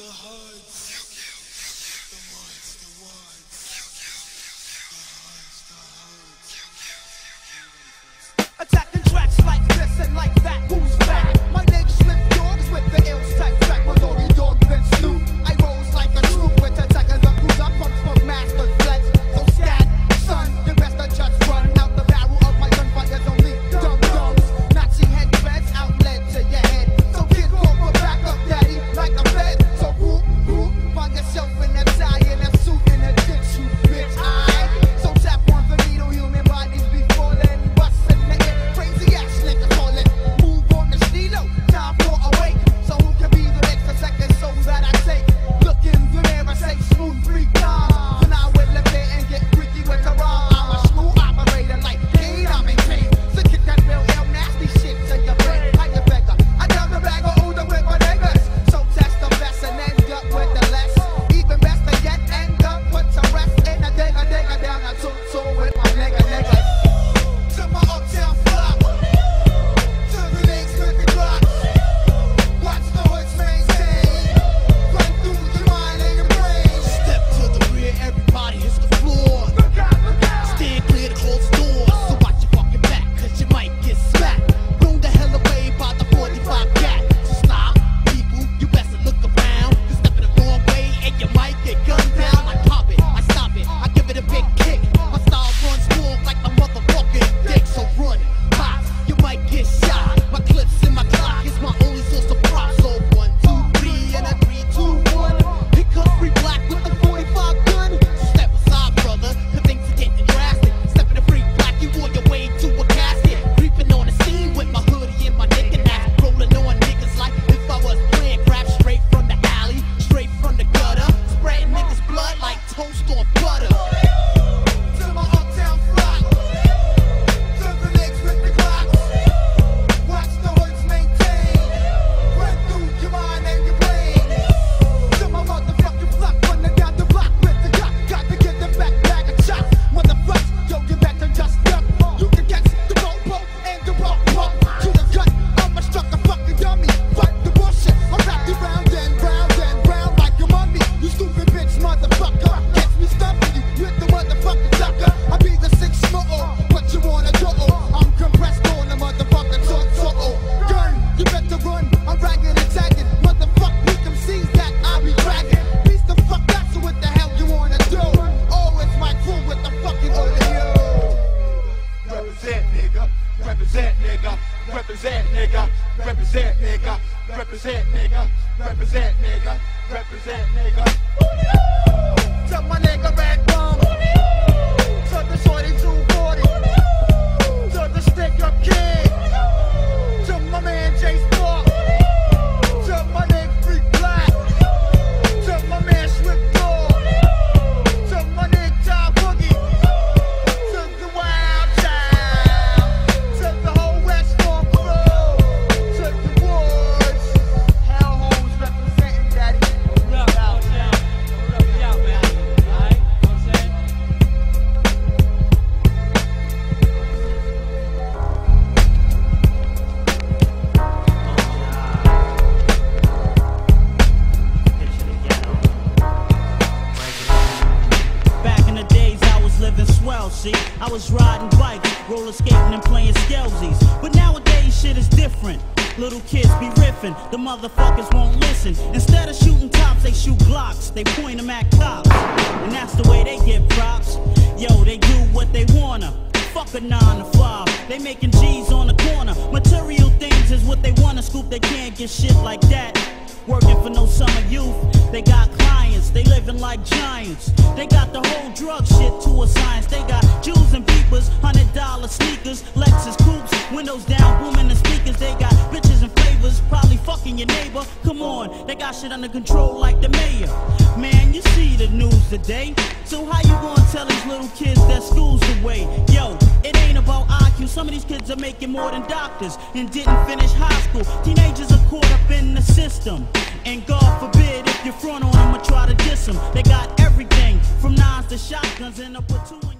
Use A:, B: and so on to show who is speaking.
A: the
B: hearts. nigga,
C: represent nigga, represent nigga, represent nigga, represent nigga, represent nigga, represent nigga.
D: swell, see? I was riding bikes, roller skating and playing skelsies. But nowadays shit is different. Little kids be riffing, the motherfuckers won't listen. Instead of shooting tops, they shoot blocks, they point them at cops. And that's the way they get props. Yo, they do what they wanna. Fuck a nine to five, they making G's on the corner. Material things is what they wanna scoop, they can't get shit like that. Working for no summer like giants. They got the whole drug shit to a science. They got jewels and peepers, hundred dollar sneakers, Lexus coupes, windows down, booming the speakers. They got bitches and flavors, probably fucking your neighbor. Come on, they got shit under control like the mayor. Man, you see the news today. So how you gonna tell these little kids that school's away? Yo, it ain't about IQ. Some of these kids are making more than doctors and didn't finish high school. Teenagers are caught up in the system, and God forbid your front on them or try to diss them. They got everything from knives to shotguns and a platoon. two.